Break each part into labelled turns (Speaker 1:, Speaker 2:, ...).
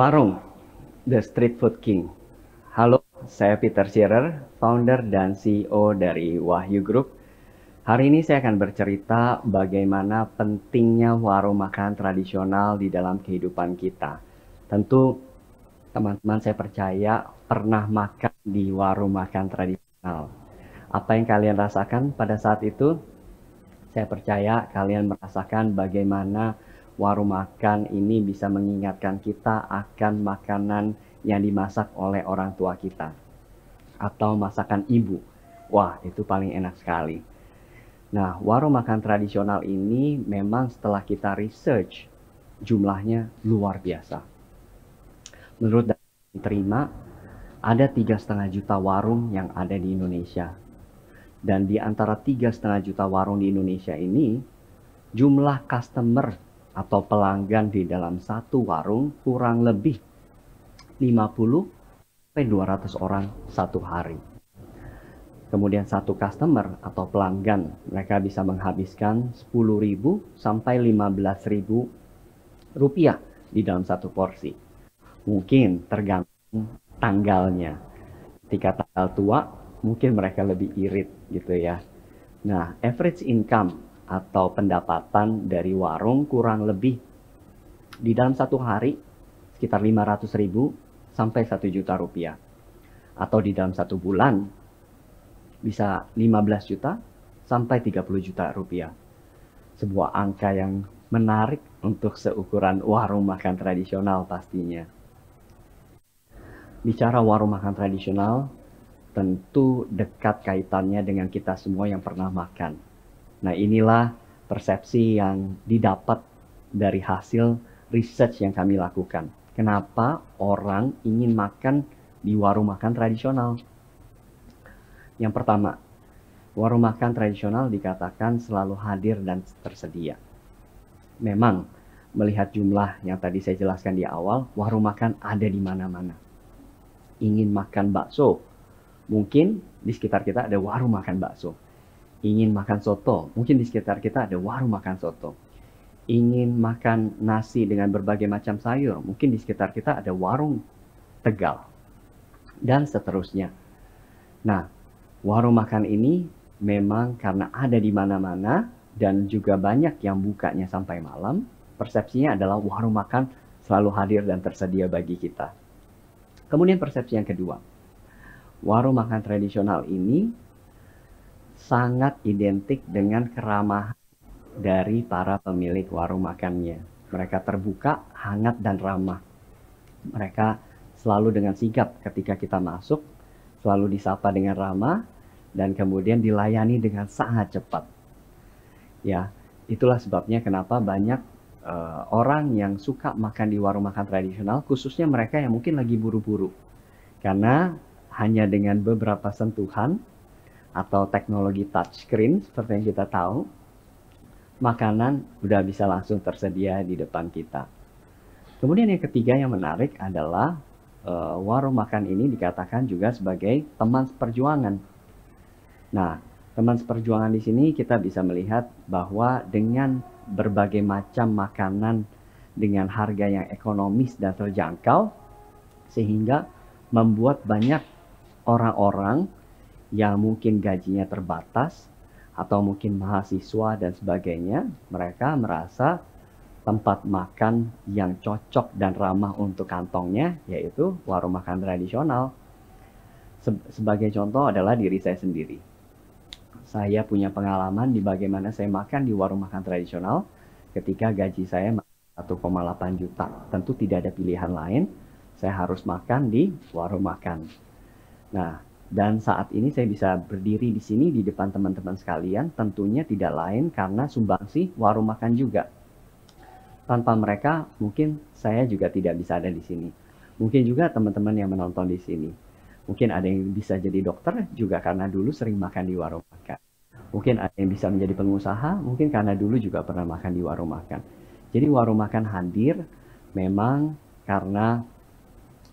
Speaker 1: Warung, The Street Food King. Halo, saya Peter Shearer, founder dan CEO dari Wahyu Group. Hari ini saya akan bercerita bagaimana pentingnya warung makan tradisional di dalam kehidupan kita. Tentu teman-teman saya percaya pernah makan di warung makan tradisional. Apa yang kalian rasakan pada saat itu? Saya percaya kalian merasakan bagaimana warung makan ini bisa mengingatkan kita akan makanan yang dimasak oleh orang tua kita atau masakan ibu. Wah, itu paling enak sekali. Nah, warung makan tradisional ini memang setelah kita research jumlahnya luar biasa. Menurut data yang diterima, ada tiga setengah juta warung yang ada di Indonesia dan di antara tiga setengah juta warung di Indonesia ini, jumlah customer atau pelanggan di dalam satu warung kurang lebih 50 sampai 200 orang satu hari. Kemudian satu customer atau pelanggan mereka bisa menghabiskan 10.000 sampai 15.000 rupiah di dalam satu porsi. Mungkin tergantung tanggalnya. Ketika tanggal tua mungkin mereka lebih irit gitu ya. Nah, average income atau pendapatan dari warung kurang lebih di dalam satu hari sekitar 500 ribu sampai 1 juta rupiah. Atau di dalam satu bulan bisa 15 juta sampai 30 juta rupiah. Sebuah angka yang menarik untuk seukuran warung makan tradisional pastinya. Bicara warung makan tradisional, tentu dekat kaitannya dengan kita semua yang pernah makan. Nah, inilah persepsi yang didapat dari hasil research yang kami lakukan. Kenapa orang ingin makan di warung makan tradisional? Yang pertama, warung makan tradisional dikatakan selalu hadir dan tersedia. Memang, melihat jumlah yang tadi saya jelaskan di awal, warung makan ada di mana-mana. Ingin makan bakso, Mungkin di sekitar kita ada warung makan bakso. Ingin makan soto, mungkin di sekitar kita ada warung makan soto. Ingin makan nasi dengan berbagai macam sayur, mungkin di sekitar kita ada warung Tegal. Dan seterusnya. Nah, warung makan ini memang karena ada di mana-mana dan juga banyak yang bukanya sampai malam, persepsinya adalah warung makan selalu hadir dan tersedia bagi kita. Kemudian persepsi yang kedua, warung makan tradisional ini sangat identik dengan keramahan dari para pemilik warung makannya. Mereka terbuka, hangat, dan ramah. Mereka selalu dengan sigap ketika kita masuk, selalu disapa dengan ramah, dan kemudian dilayani dengan sangat cepat. Ya, itulah sebabnya kenapa banyak uh, orang yang suka makan di warung makan tradisional, khususnya mereka yang mungkin lagi buru-buru. Karena hanya dengan beberapa sentuhan atau teknologi touchscreen seperti yang kita tahu, makanan udah bisa langsung tersedia di depan kita. Kemudian yang ketiga yang menarik adalah uh, warung makan ini dikatakan juga sebagai teman seperjuangan. Nah, teman seperjuangan di sini kita bisa melihat bahwa dengan berbagai macam makanan dengan harga yang ekonomis dan terjangkau, sehingga membuat banyak orang-orang yang mungkin gajinya terbatas atau mungkin mahasiswa dan sebagainya, mereka merasa tempat makan yang cocok dan ramah untuk kantongnya yaitu warung makan tradisional. Sebagai contoh adalah diri saya sendiri. Saya punya pengalaman di bagaimana saya makan di warung makan tradisional ketika gaji saya 1,8 juta. Tentu tidak ada pilihan lain, saya harus makan di warung makan. Nah, dan saat ini saya bisa berdiri di sini di depan teman-teman sekalian, tentunya tidak lain karena sumbangsi warung makan juga. Tanpa mereka, mungkin saya juga tidak bisa ada di sini. Mungkin juga teman-teman yang menonton di sini. Mungkin ada yang bisa jadi dokter juga karena dulu sering makan di warung makan. Mungkin ada yang bisa menjadi pengusaha, mungkin karena dulu juga pernah makan di warung makan. Jadi warung makan hadir memang karena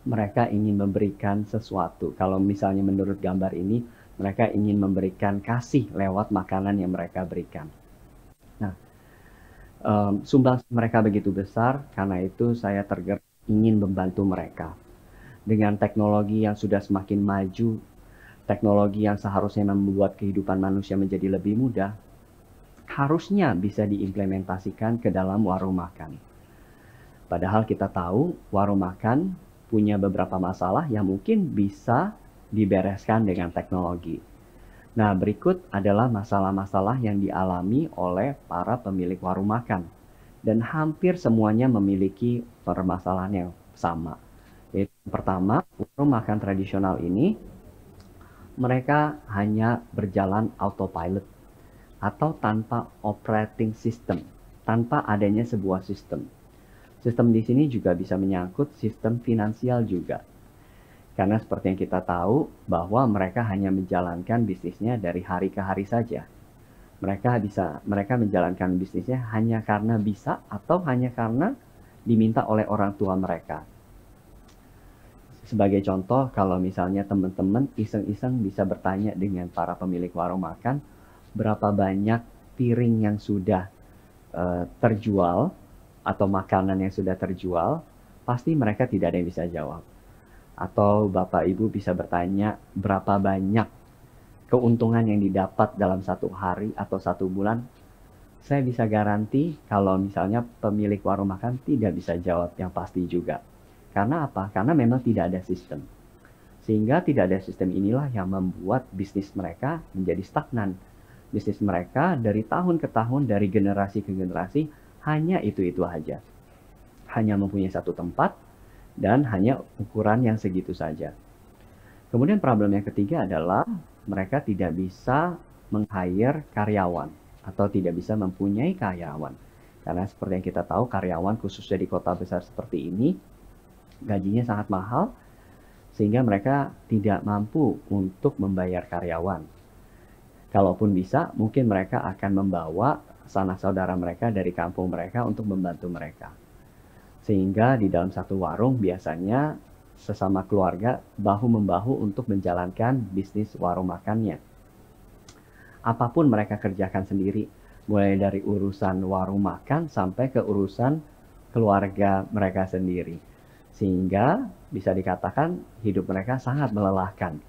Speaker 1: mereka ingin memberikan sesuatu. Kalau misalnya menurut gambar ini, mereka ingin memberikan kasih lewat makanan yang mereka berikan. Nah, um, sumbang mereka begitu besar, karena itu saya tergerak ingin membantu mereka. Dengan teknologi yang sudah semakin maju, teknologi yang seharusnya membuat kehidupan manusia menjadi lebih mudah, harusnya bisa diimplementasikan ke dalam warung makan. Padahal kita tahu warung makan punya beberapa masalah yang mungkin bisa dibereskan dengan teknologi. Nah, berikut adalah masalah-masalah yang dialami oleh para pemilik warung makan dan hampir semuanya memiliki permasalahan yang sama. Yaitu pertama, warung makan tradisional ini mereka hanya berjalan autopilot atau tanpa operating system, tanpa adanya sebuah sistem. Sistem di sini juga bisa menyangkut sistem finansial juga. Karena seperti yang kita tahu bahwa mereka hanya menjalankan bisnisnya dari hari ke hari saja mereka bisa mereka menjalankan bisnisnya hanya karena bisa atau hanya karena diminta oleh orang tua mereka. Sebagai contoh, kalau misalnya teman-teman iseng-iseng bisa bertanya dengan para pemilik warung makan, berapa banyak piring yang sudah uh, terjual atau makanan yang sudah terjual, pasti mereka tidak ada yang bisa jawab. Atau Bapak Ibu bisa bertanya berapa banyak keuntungan yang didapat dalam satu hari atau satu bulan, saya bisa garanti kalau misalnya pemilik warung makan tidak bisa jawab yang pasti juga. Karena apa? Karena memang tidak ada sistem. Sehingga tidak ada sistem inilah yang membuat bisnis mereka menjadi stagnan. Bisnis mereka dari tahun ke tahun, dari generasi ke generasi, hanya itu-itu aja. Hanya mempunyai satu tempat, dan hanya ukuran yang segitu saja. Kemudian problem yang ketiga adalah mereka tidak bisa meng-hire karyawan atau tidak bisa mempunyai karyawan. Karena seperti yang kita tahu karyawan khususnya di kota besar seperti ini gajinya sangat mahal sehingga mereka tidak mampu untuk membayar karyawan. Kalaupun bisa, mungkin mereka akan membawa sanak saudara mereka dari kampung mereka untuk membantu mereka. Sehingga di dalam satu warung biasanya sesama keluarga bahu-membahu untuk menjalankan bisnis warung makannya. Apa pun mereka kerjakan sendiri, mulai dari urusan warung makan sampai ke urusan keluarga mereka sendiri. Sehingga bisa dikatakan hidup mereka sangat melelahkan.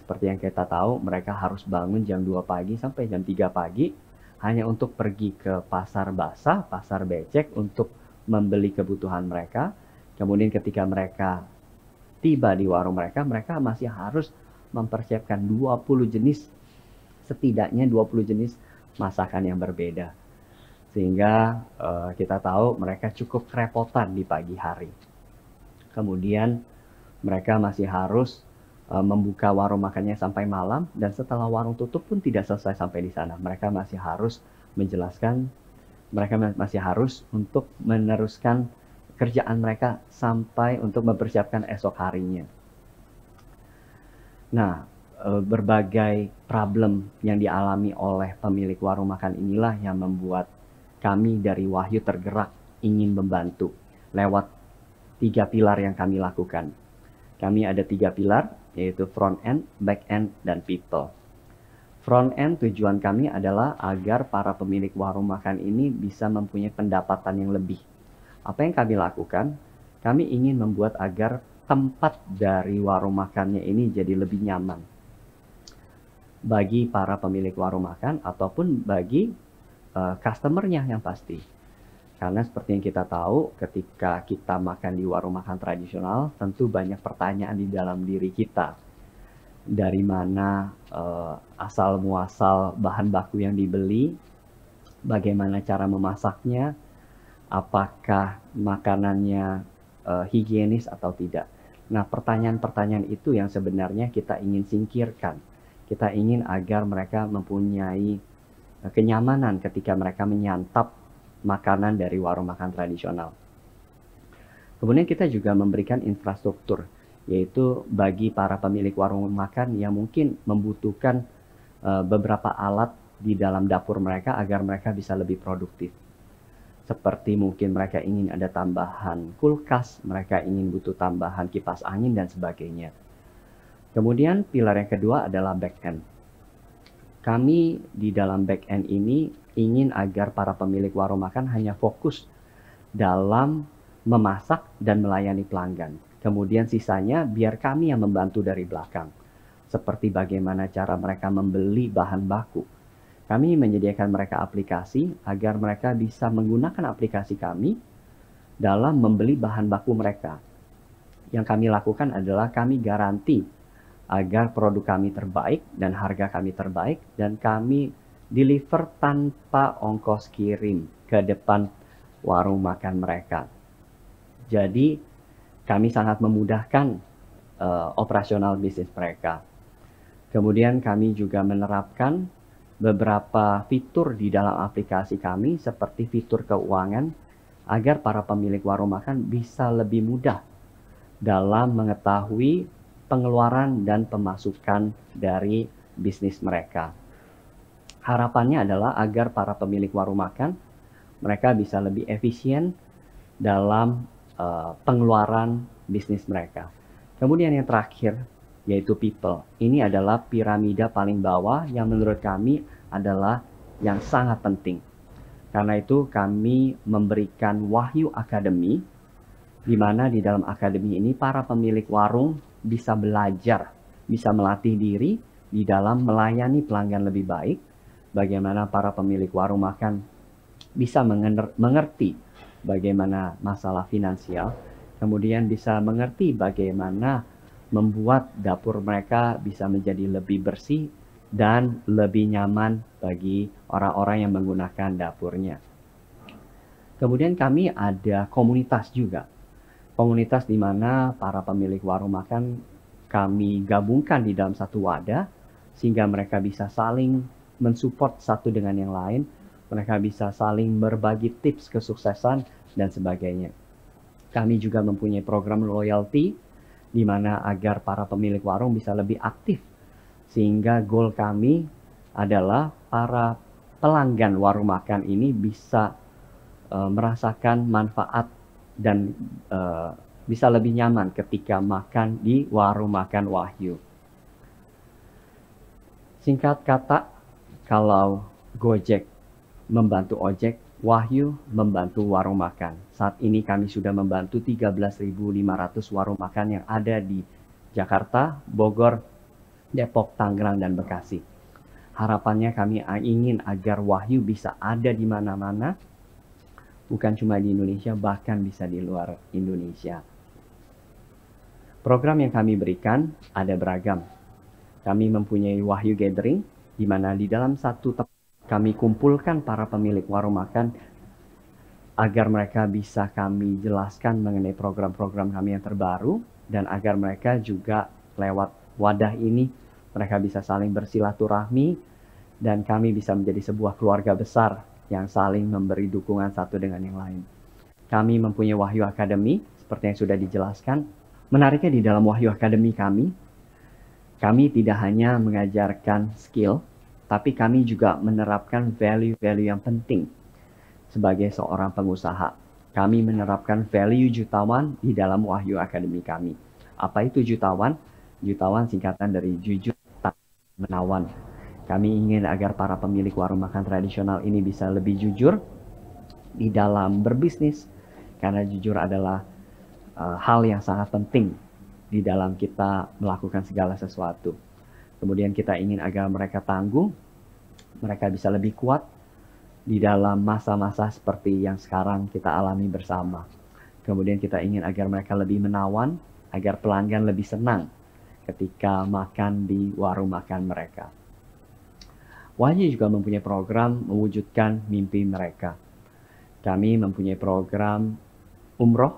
Speaker 1: Seperti yang kita tahu, mereka harus bangun jam 2 pagi sampai jam 3 pagi hanya untuk pergi ke pasar basah, pasar becek untuk membeli kebutuhan mereka. Kemudian ketika mereka tiba di warung mereka, mereka masih harus mempersiapkan 20 jenis, setidaknya 20 jenis masakan yang berbeda. Sehingga uh, kita tahu mereka cukup kerepotan di pagi hari. Kemudian mereka masih harus uh, membuka warung makannya sampai malam dan setelah warung tutup pun tidak selesai sampai di sana. Mereka masih harus menjelaskan mereka masih harus untuk meneruskan kerjaan mereka sampai untuk mempersiapkan esok harinya. Nah, e, berbagai problem yang dialami oleh pemilik warung makan inilah yang membuat kami dari Wahyu tergerak ingin membantu lewat tiga pilar yang kami lakukan. Kami ada tiga pilar, yaitu front end, back end, dan people. Front end tujuan kami adalah agar para pemilik warung makan ini bisa mempunyai pendapatan yang lebih apa yang kami lakukan? Kami ingin membuat agar tempat dari warung makannya ini jadi lebih nyaman bagi para pemilik warung makan ataupun bagi uh, customernya yang pasti. Karena seperti yang kita tahu, ketika kita makan di warung makan tradisional, tentu banyak pertanyaan di dalam diri kita. Dari mana uh, asal muasal bahan baku yang dibeli, bagaimana cara memasaknya, apakah makanannya uh, higienis atau tidak. Nah, pertanyaan-pertanyaan itu yang sebenarnya kita ingin singkirkan. Kita ingin agar mereka mempunyai uh, kenyamanan ketika mereka menyantap makanan dari warung makan tradisional. Kemudian kita juga memberikan infrastruktur, yaitu bagi para pemilik warung makan yang mungkin membutuhkan uh, beberapa alat di dalam dapur mereka agar mereka bisa lebih produktif seperti mungkin mereka ingin ada tambahan kulkas, mereka ingin butuh tambahan kipas angin dan sebagainya. Kemudian pilar yang kedua adalah back end. Kami di dalam back end ini ingin agar para pemilik warung makan hanya fokus dalam memasak dan melayani pelanggan. Kemudian sisanya biar kami yang membantu dari belakang. Seperti bagaimana cara mereka membeli bahan baku. Kami menyediakan mereka aplikasi agar mereka bisa menggunakan aplikasi kami dalam membeli bahan baku mereka. Yang kami lakukan adalah kami garansi agar produk kami terbaik dan harga kami terbaik dan kami deliver tanpa ongkos kirim ke depan warung makan mereka. Jadi kami sangat memudahkan uh, operasional bisnis mereka. Kemudian kami juga menerapkan beberapa fitur di dalam aplikasi kami seperti fitur keuangan agar para pemilik warung makan bisa lebih mudah dalam mengetahui pengeluaran dan pemasukan dari bisnis mereka. Harapannya adalah agar para pemilik warung makan mereka bisa lebih efisien dalam uh, pengeluaran bisnis mereka. Kemudian yang terakhir yaitu people. Ini adalah piramida paling bawah yang menurut kami adalah yang sangat penting. Karena itu kami memberikan Wahyu Academy di mana di dalam akademi ini para pemilik warung bisa belajar, bisa melatih diri di dalam melayani pelanggan lebih baik, bagaimana para pemilik warung makan bisa mengerti bagaimana masalah finansial, kemudian bisa mengerti bagaimana membuat dapur mereka bisa menjadi lebih bersih dan lebih nyaman bagi orang-orang yang menggunakan dapurnya. Kemudian kami ada komunitas juga. Komunitas di mana para pemilik warung makan kami gabungkan di dalam satu wadah sehingga mereka bisa saling mensupport satu dengan yang lain mereka bisa saling berbagi tips kesuksesan dan sebagainya. Kami juga mempunyai program loyalty di mana agar para pemilik warung bisa lebih aktif sehingga goal kami adalah para pelanggan warung makan ini bisa uh, merasakan manfaat dan uh, bisa lebih nyaman ketika makan di warung makan Wahyu. Singkat kata, kalau Gojek membantu ojek, Wahyu membantu warung makan. Saat ini kami sudah membantu 13.500 warung makan yang ada di Jakarta, Bogor, Depok, Tangerang, dan Bekasi. Harapannya kami ingin agar Wahyu bisa ada di mana-mana, bukan cuma di Indonesia, bahkan bisa di luar Indonesia. Program yang kami berikan ada beragam. Kami mempunyai Wahyu Gathering, di mana di dalam satu tempat kami kumpulkan para pemilik warung makan agar mereka bisa kami jelaskan mengenai program-program kami yang terbaru dan agar mereka juga lewat wadah ini mereka bisa saling bersilaturahmi dan kami bisa menjadi sebuah keluarga besar yang saling memberi dukungan satu dengan yang lain. Kami mempunyai Wahyu Academy seperti yang sudah dijelaskan. Menariknya di dalam Wahyu Academy kami, kami tidak hanya mengajarkan skill tapi kami juga menerapkan value-value yang penting sebagai seorang pengusaha. Kami menerapkan value jutawan di dalam Wahyu Akademi kami. Apa itu jutawan? Jutawan singkatan dari jujur tak menawan. Kami ingin agar para pemilik warung makan tradisional ini bisa lebih jujur di dalam berbisnis karena jujur adalah uh, hal yang sangat penting di dalam kita melakukan segala sesuatu. Kemudian kita ingin agar mereka tangguh, mereka bisa lebih kuat di dalam masa-masa seperti yang sekarang kita alami bersama. Kemudian kita ingin agar mereka lebih menawan, agar pelanggan lebih senang ketika makan di warung makan mereka. Wahyu juga mempunyai program mewujudkan mimpi mereka. Kami mempunyai program umroh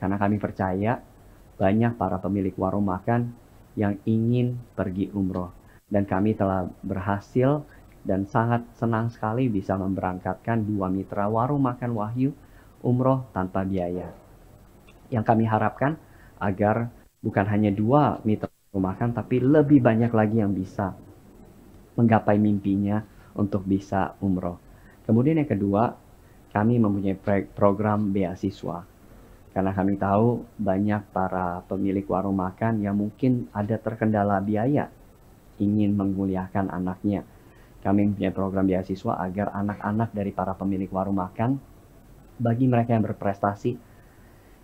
Speaker 1: karena kami percaya banyak para pemilik warung makan yang ingin pergi umroh. Dan kami telah berhasil dan sangat senang sekali bisa memberangkatkan dua mitra warung makan Wahyu umroh tanpa biaya. Yang kami harapkan agar bukan hanya dua mitra warung makan tapi lebih banyak lagi yang bisa menggapai mimpinya untuk bisa umroh. Kemudian yang kedua, kami mempunyai program beasiswa karena kami tahu banyak para pemilik warung makan yang mungkin ada terkendala biaya ingin menguliahkan anaknya. Kami mempunyai program beasiswa agar anak-anak dari para pemilik warung makan bagi mereka yang berprestasi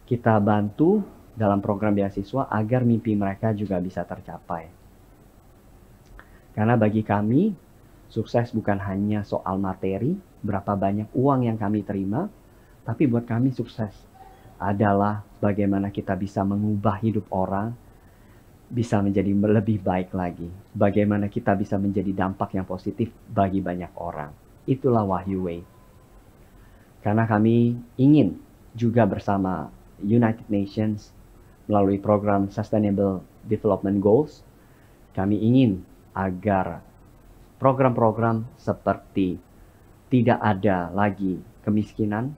Speaker 1: kita bantu dalam program beasiswa agar mimpi mereka juga bisa tercapai. Karena bagi kami, sukses bukan hanya soal materi, berapa banyak uang yang kami terima, tapi buat kami sukses adalah bagaimana kita bisa mengubah hidup orang bisa menjadi lebih baik lagi. Bagaimana kita bisa menjadi dampak yang positif bagi banyak orang. Itulah Wahyu Way. Karena kami ingin juga bersama United Nations melalui program Sustainable Development Goals, kami ingin agar program-program seperti tidak ada lagi kemiskinan,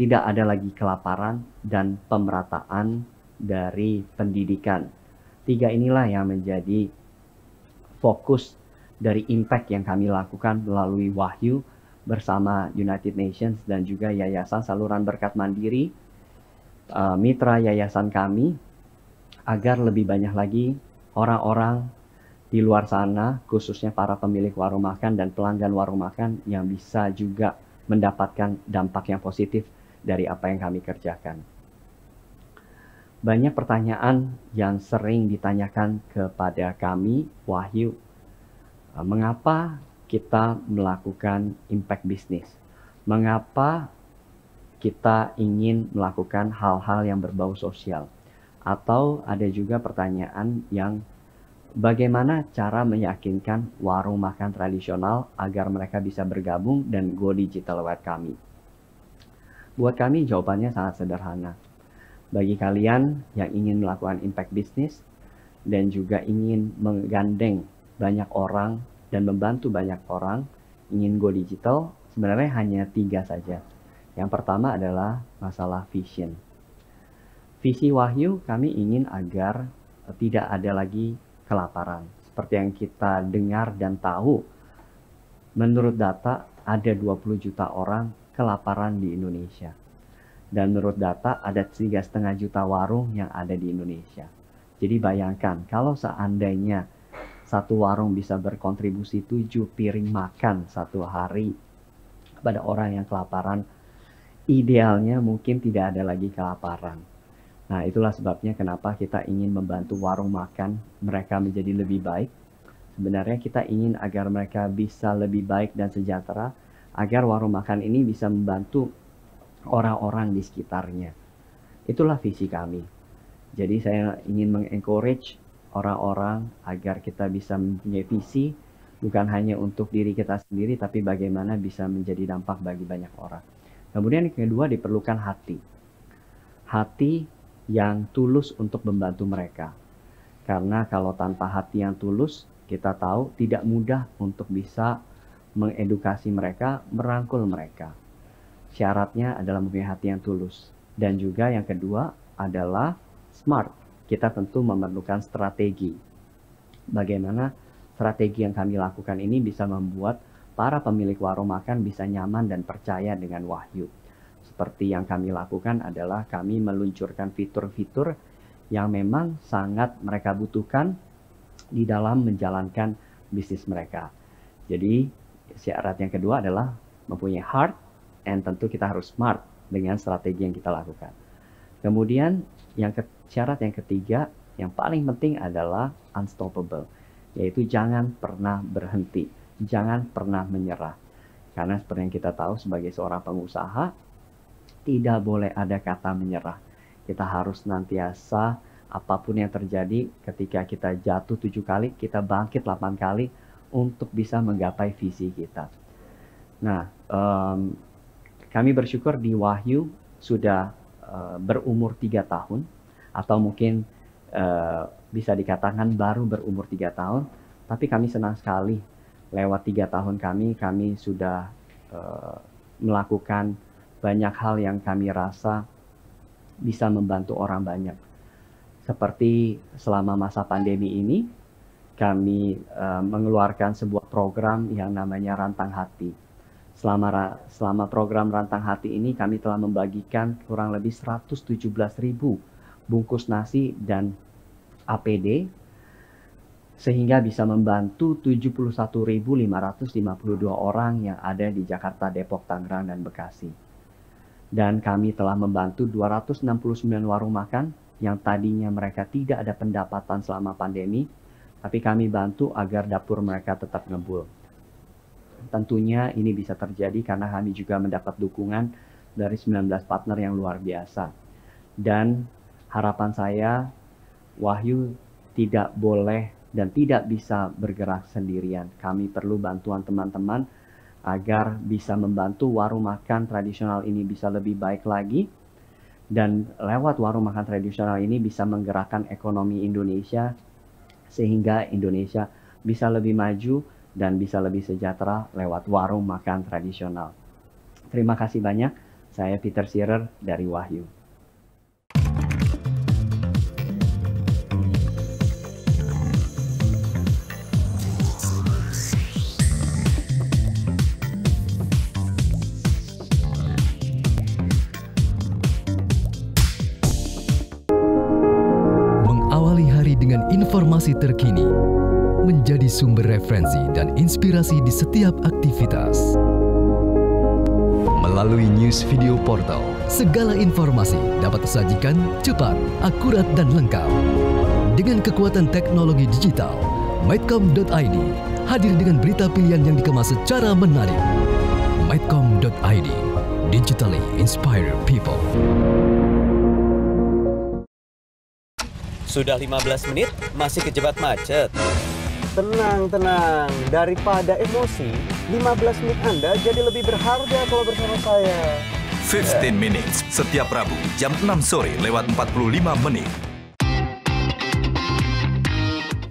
Speaker 1: tidak ada lagi kelaparan, dan pemerataan dari pendidikan. Tiga inilah yang menjadi fokus dari impact yang kami lakukan melalui Wahyu bersama United Nations dan juga Yayasan Saluran Berkat Mandiri uh, mitra yayasan kami agar lebih banyak lagi orang-orang di luar sana, khususnya para pemilik warung makan dan pelanggan warung makan yang bisa juga mendapatkan dampak yang positif dari apa yang kami kerjakan. Banyak pertanyaan yang sering ditanyakan kepada kami, Wahyu, uh, mengapa kita melakukan impact business? Mengapa kita ingin melakukan hal-hal yang berbau sosial. Atau ada juga pertanyaan yang bagaimana cara meyakinkan warung makan tradisional agar mereka bisa bergabung dan go digital lewat kami. Buat kami jawabannya sangat sederhana. Bagi kalian yang ingin melakukan impact business dan juga ingin menggandeng banyak orang dan membantu banyak orang ingin go digital, sebenarnya hanya tiga saja. Yang pertama adalah masalah vision. Visi Wahyu kami ingin agar tidak ada lagi kelaparan. Seperti yang kita dengar dan tahu, menurut data ada 20 juta orang kelaparan di Indonesia. Dan menurut data ada tiga setengah juta warung yang ada di Indonesia. Jadi bayangkan kalau seandainya satu warung bisa berkontribusi 7 piring makan satu hari kepada orang yang kelaparan, idealnya mungkin tidak ada lagi kelaparan. Nah, itulah sebabnya kenapa kita ingin membantu warung makan mereka menjadi lebih baik. Sebenarnya kita ingin agar mereka bisa lebih baik dan sejahtera, agar warung makan ini bisa membantu orang-orang di sekitarnya. Itulah visi kami. Jadi saya ingin mengencourage orang-orang agar kita bisa mempunyai visi bukan hanya untuk diri kita sendiri tapi bagaimana bisa menjadi dampak bagi banyak orang. Kemudian yang kedua diperlukan hati. Hati yang tulus untuk membantu mereka. Karena kalau tanpa hati yang tulus, kita tahu tidak mudah untuk bisa mengedukasi mereka, merangkul mereka. Syaratnya adalah mempunyai hati yang tulus. Dan juga yang kedua adalah smart. Kita tentu memerlukan strategi. Bagaimana strategi yang kami lakukan ini bisa membuat para pemilik warung makan bisa nyaman dan percaya dengan Wahyu. Seperti yang kami lakukan adalah kami meluncurkan fitur-fitur yang memang sangat mereka butuhkan di dalam menjalankan bisnis mereka. Jadi syarat yang kedua adalah mempunyai heart and tentu kita harus smart dengan strategi yang kita lakukan. Kemudian yang ke, syarat yang ketiga yang paling penting adalah unstoppable, yaitu jangan pernah berhenti jangan pernah menyerah. Karena seperti yang kita tahu sebagai seorang pengusaha, tidak boleh ada kata menyerah. Kita harus nantiasa apa pun yang terjadi ketika kita jatuh tujuh kali, kita bangkit delapan kali untuk bisa menggapai visi kita. Nah, um, kami bersyukur di Wahyu sudah uh, berumur tiga tahun atau mungkin uh, bisa dikatakan baru berumur tiga tahun, tapi kami senang sekali lewat tiga tahun kami, kami sudah uh, melakukan banyak hal yang kami rasa bisa membantu orang banyak. Seperti selama masa pandemi ini, kami uh, mengeluarkan sebuah program yang namanya Rantang Hati. Selama selama program Rantang Hati ini, kami telah membagikan kurang lebih 117 ribu bungkus nasi dan APD sehingga bisa membantu 71.552 orang yang ada di Jakarta, Depok, Tangerang, dan Bekasi. Dan kami telah membantu 269 warung makan yang tadinya mereka tidak ada pendapatan selama pandemi, tapi kami bantu agar dapur mereka tetap ngebul. Tentunya ini bisa terjadi karena kami juga mendapat dukungan dari 19 partner yang luar biasa. Dan harapan saya, Wahyu tidak boleh dan tidak bisa bergerak sendirian. Kami perlu bantuan teman-teman agar bisa membantu warung makan tradisional ini bisa lebih baik lagi dan lewat warung makan tradisional ini bisa menggerakkan ekonomi Indonesia sehingga Indonesia bisa lebih maju dan bisa lebih sejahtera lewat warung makan tradisional. Terima kasih banyak. Saya Peter Sirer dari Wahyu.
Speaker 2: Referensi dan inspirasi di setiap aktivitas. Melalui news video portal, segala informasi dapat disajikan cepat, akurat, dan lengkap. Dengan kekuatan teknologi digital, Medcom.id hadir dengan berita pilihan yang dikemas secara menarik. Medcom.id, digitally inspire people.
Speaker 3: Sudah 15 menit, masih kejebak macet.
Speaker 4: Tenang, tenang. Daripada emosi, 15 menit Anda jadi lebih berharga kalau bersama saya.
Speaker 5: 15 minutes setiap Rabu jam 6 sore lewat 45 menit.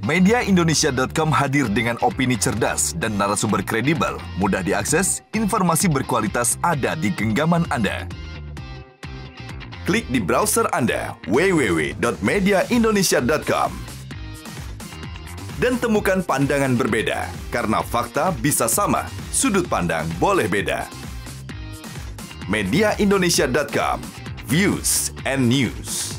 Speaker 5: Mediaindonesia.com hadir dengan opini cerdas dan narasumber kredibel, mudah diakses, informasi berkualitas ada di genggaman Anda. Klik di browser Anda www.mediaindonesia.com dan temukan pandangan berbeda karena fakta bisa sama, sudut pandang boleh beda. Mediaindonesia.com Views and News.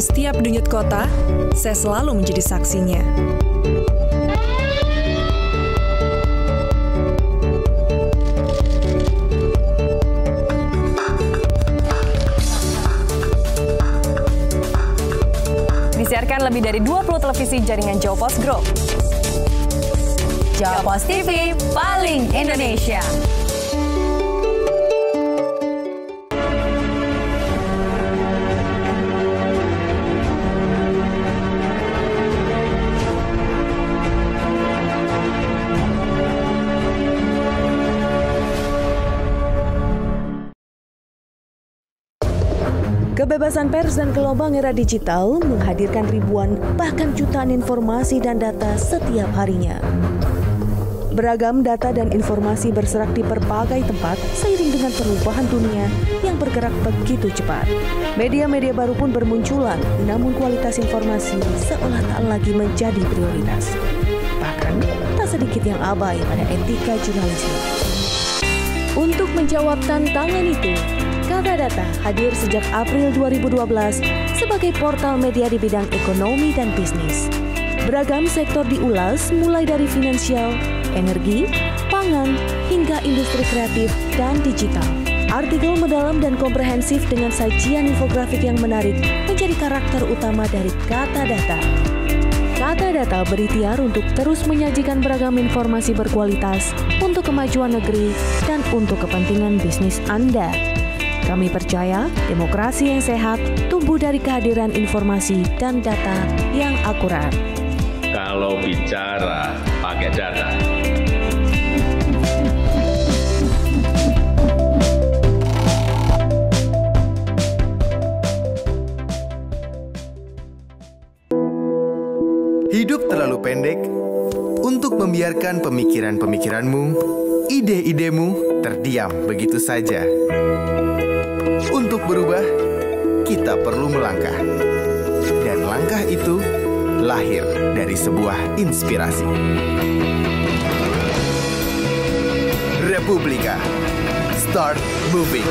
Speaker 6: Setiap denyut kota, saya selalu menjadi saksinya. Disiarkan lebih dari 20 televisi jaringan Jawa Post Group. Jawa Post TV, paling Indonesia. Kebebasan pers dan gelombang era digital menghadirkan ribuan bahkan jutaan informasi dan data setiap harinya. Beragam data dan informasi berserak di berbagai tempat seiring dengan perubahan dunia yang bergerak begitu cepat. Media-media baru pun bermunculan, namun kualitas informasi seolah tak lagi menjadi prioritas. Bahkan, tak sedikit yang abai pada etika jurnalisme. Untuk menjawab tantangan itu, Kata Data hadir sejak April 2012 sebagai portal media di bidang ekonomi dan bisnis. Beragam sektor diulas mulai dari finansial, energi, pangan, hingga industri kreatif dan digital. Artikel mendalam dan komprehensif dengan sajian infografik yang menarik menjadi karakter utama dari Kata Data. Kata Data berikhtiar untuk terus menyajikan beragam informasi berkualitas untuk kemajuan negeri dan untuk kepentingan bisnis Anda. Kami percaya demokrasi yang sehat tumbuh dari kehadiran informasi dan data yang akurat.
Speaker 7: Kalau bicara pakai data.
Speaker 5: Hidup terlalu pendek untuk
Speaker 8: membiarkan pemikiran-pemikiranmu, ide-idemu terdiam begitu saja. Untuk berubah, kita perlu melangkah. Dan langkah itu lahir dari sebuah inspirasi. Republika Start Moving